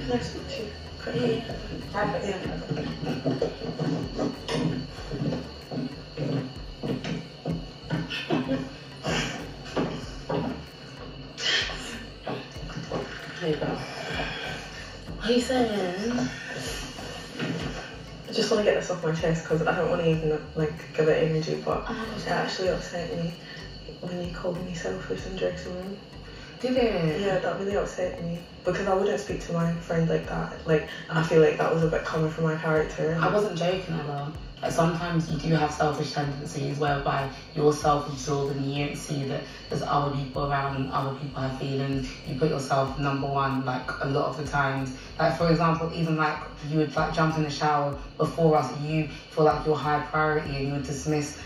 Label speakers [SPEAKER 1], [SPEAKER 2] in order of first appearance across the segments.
[SPEAKER 1] Can I speak to you?
[SPEAKER 2] Pretty. Private.
[SPEAKER 1] Yeah. There you go.
[SPEAKER 2] What are you saying?
[SPEAKER 1] I just want to get this off my chest because I don't want to even like give it energy, but
[SPEAKER 2] Oh
[SPEAKER 1] it actually upset me when you called me selfish in dressing room.
[SPEAKER 2] Did it?
[SPEAKER 1] Yeah, that really upset me because I wouldn't speak to my friend like that. Like I feel like that was a bit coming from my character.
[SPEAKER 2] I wasn't joking at all. Like sometimes you do have selfish tendencies whereby you're self-absorbed and you don't see that there's other people around and other people have feelings. You put yourself number one like a lot of the times. Like for example, even like you would like jump in the shower before us, you feel like you're high priority and you would dismiss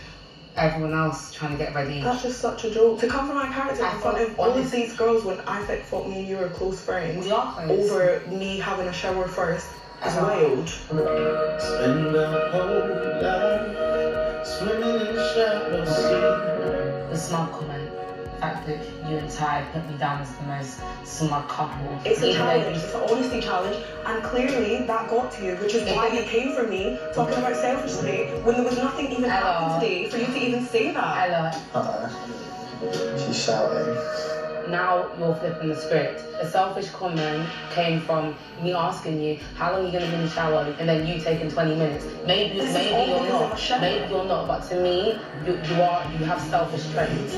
[SPEAKER 2] everyone else trying to get ready.
[SPEAKER 1] That's just such a joke. To come from my character
[SPEAKER 2] I
[SPEAKER 1] in front of all of these girls when I think thought me and you were close friends
[SPEAKER 2] We are close.
[SPEAKER 1] over me having a shower first is
[SPEAKER 2] Uh-huh.
[SPEAKER 1] wild.
[SPEAKER 3] Spend my whole life swimming in the shallow sea.
[SPEAKER 2] the smug comment. The fact that you and Ty put me down as the most smug couple.
[SPEAKER 1] It's a challenge. It's an honesty challenge, and clearly that got to you, which is why you came for me talking about selfishly when there was nothing even
[SPEAKER 2] Ella.
[SPEAKER 1] happened today for you to even say that.
[SPEAKER 2] Ella,
[SPEAKER 3] Uh-uh. She's shouting.
[SPEAKER 2] now you're flipping the script. A selfish comment came from me asking you, how long are you gonna be in the shower? And then you taking 20 minutes. Maybe
[SPEAKER 1] This
[SPEAKER 2] maybe you're
[SPEAKER 1] because of a
[SPEAKER 2] not. Maybe you're not, but to me, you, you are you have selfish traits.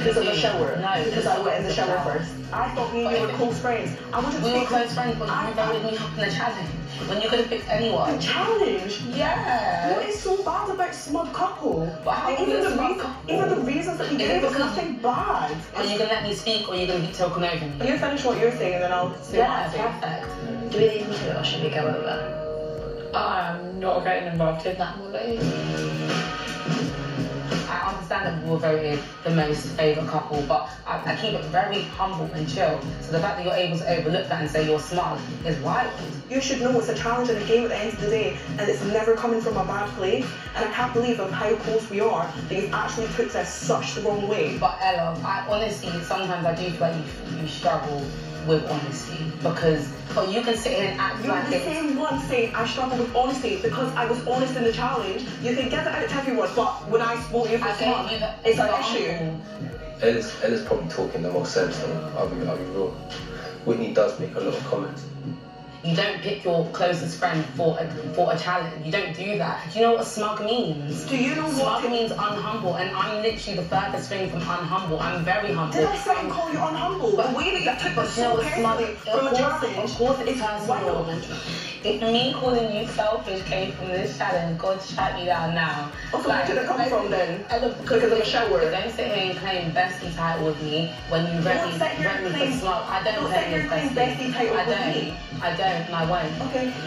[SPEAKER 1] Because of the shower.
[SPEAKER 2] No,
[SPEAKER 1] because I went in the shower first. I thought me and you were close friends. I wanted to
[SPEAKER 2] We were close friends, but
[SPEAKER 1] I-
[SPEAKER 2] you voted me up in the challenge. When you could have picked anyone.
[SPEAKER 1] The challenge.
[SPEAKER 2] Yeah.
[SPEAKER 1] What is so bad about smug couple?
[SPEAKER 2] But how
[SPEAKER 1] Like, even,
[SPEAKER 2] it
[SPEAKER 1] the
[SPEAKER 2] smug
[SPEAKER 1] reason,
[SPEAKER 2] couple?
[SPEAKER 1] even the reasons that we
[SPEAKER 2] Is it
[SPEAKER 1] gave was
[SPEAKER 2] because-
[SPEAKER 1] nothing bad.
[SPEAKER 2] Are you gonna let me speak or are you gonna keep talking over me?
[SPEAKER 1] You finish what you're saying and then I'll say
[SPEAKER 2] Yeah,
[SPEAKER 1] what I'm
[SPEAKER 2] perfect.
[SPEAKER 4] Do we need to or should we go over? I'm not getting involved in that, Molly.
[SPEAKER 2] I understand that we were voted the most favourite couple, but I, I keep it very humble and chill. So the fact that you're able to overlook that and say you're smart is wild.
[SPEAKER 1] You should know it's a challenge and a game at the end of the day, and it's never coming from a bad place. And I can't believe of how close we are that you've actually took this such the wrong way.
[SPEAKER 2] But Ella, I honestly sometimes I do feel like you, you struggle with honesty because but you can sit here and act
[SPEAKER 1] You're
[SPEAKER 2] like
[SPEAKER 1] the
[SPEAKER 2] it's
[SPEAKER 1] same one saying I struggle with honesty because I was honest in the challenge. You can give it out to everyone, but when I spoke you for
[SPEAKER 2] I
[SPEAKER 1] smart,
[SPEAKER 2] gave you the
[SPEAKER 1] it's an issue.
[SPEAKER 5] Ella's, Ella's probably talking the most sense, though. I'll be, I'll be real. Whitney does make a lot of comments.
[SPEAKER 2] You don't pick your closest friend for a, for a challenge. You don't do that. Do you know what smug means?
[SPEAKER 1] Do you know what
[SPEAKER 2] Smug means unhumble, and I'm literally the furthest thing from unhumble. I'm very humble.
[SPEAKER 1] Did I say and call you unhumble?
[SPEAKER 2] But-
[SPEAKER 1] the way that you took this so
[SPEAKER 2] what's smug?
[SPEAKER 1] from a challenge
[SPEAKER 2] Of course it's personal. If me calling you selfish came from this challenge, God strike me down now.
[SPEAKER 1] Okay, where did it come from then?
[SPEAKER 2] Look,
[SPEAKER 1] Because of a shower.
[SPEAKER 2] Don't sit here and claim bestie title with me when you read me, read me for smug. I don't claim
[SPEAKER 1] sit here
[SPEAKER 2] you
[SPEAKER 1] and
[SPEAKER 2] bestie.
[SPEAKER 1] title
[SPEAKER 2] I don't.
[SPEAKER 1] me.
[SPEAKER 2] I don't I won't.
[SPEAKER 1] Okay.